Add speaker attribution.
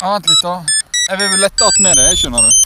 Speaker 1: Ja, Vent litt, da. Jeg vil lette att med det, skjønner du.